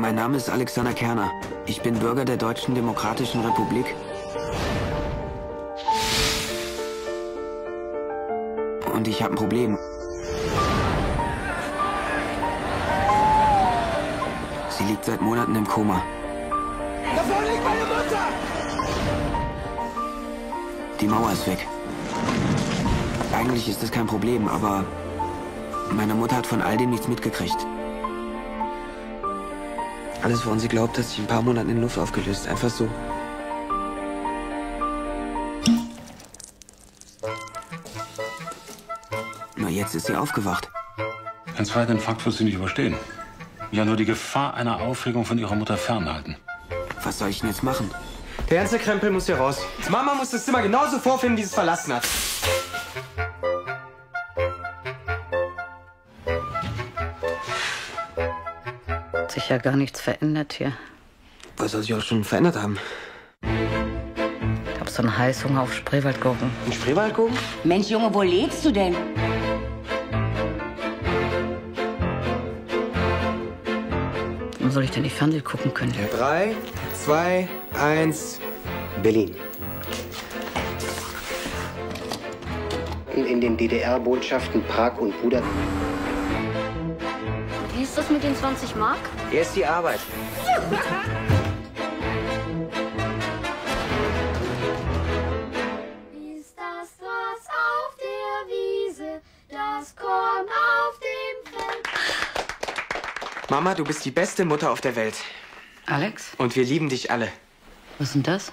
Mein Name ist Alexander Kerner. Ich bin Bürger der Deutschen Demokratischen Republik. Und ich habe ein Problem. Sie liegt seit Monaten im Koma. Da vorne liegt meine Mutter! Die Mauer ist weg. Eigentlich ist das kein Problem, aber meine Mutter hat von all dem nichts mitgekriegt. Alles, woran sie glaubt, hat sich in ein paar Monaten in Luft aufgelöst. Einfach so. Na, jetzt ist sie aufgewacht. Ein zweiter Infarkt wird sie nicht überstehen. Ja, nur die Gefahr einer Aufregung von ihrer Mutter fernhalten. Was soll ich denn jetzt machen? Der ganze Krempel muss hier raus. Mama muss das Zimmer genauso vorfinden, wie sie es verlassen hat. Sich ja gar nichts verändert hier. Was soll sich auch schon verändert haben? Ich hab so einen Heißhunger auf Spreewaldgurken. Ein Spreewaldgurken? Mensch, Junge, wo lebst du denn? Wann soll ich denn die Fernsehen gucken können? Drei, zwei, eins, Berlin. in den DDR-Botschaften Prag und Budapest. Ist das mit den 20 Mark? Hier ist die Arbeit. Ist das Gras auf der Wiese, das Korn auf dem Feld? Mama, du bist die beste Mutter auf der Welt. Alex? Und wir lieben dich alle. Was ist denn das?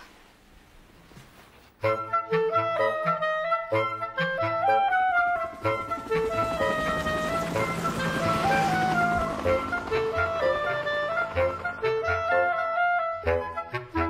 Thank you.